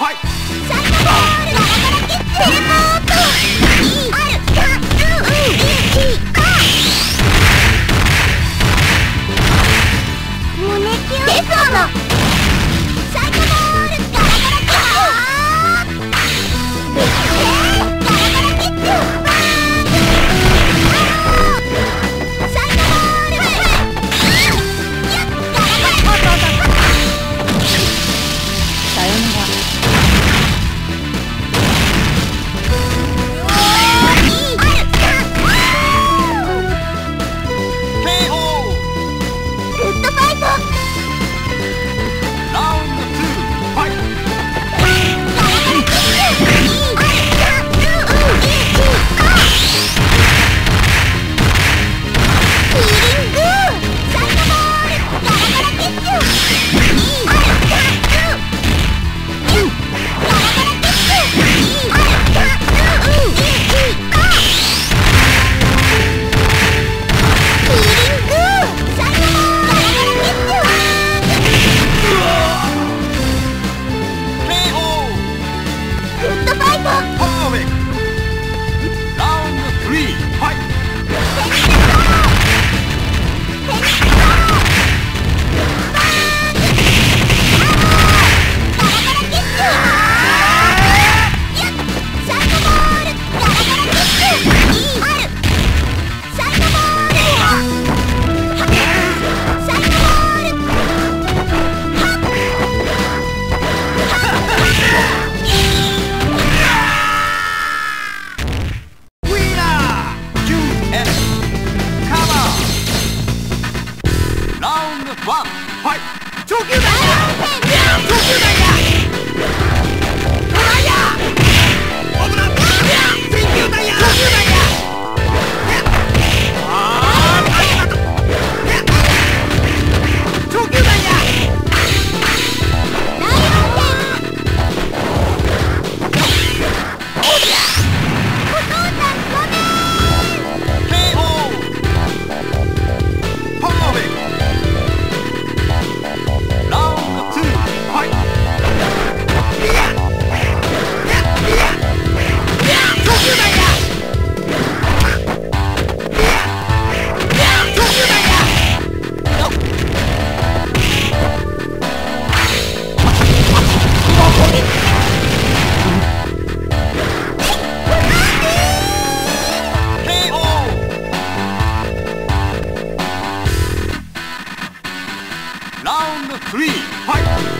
はい。three, fight!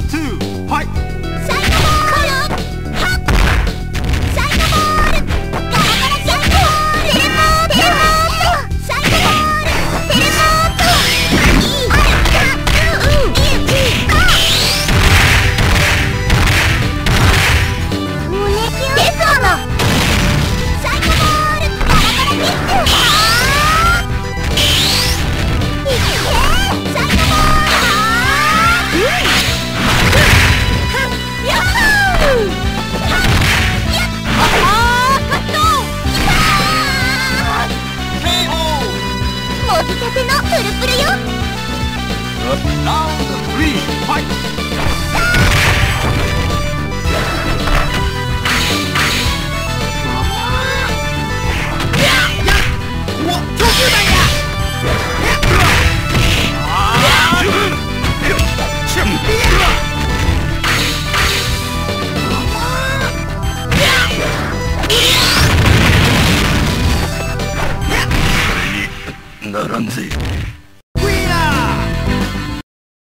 two. のプルプルよ。ラウンド3ファイト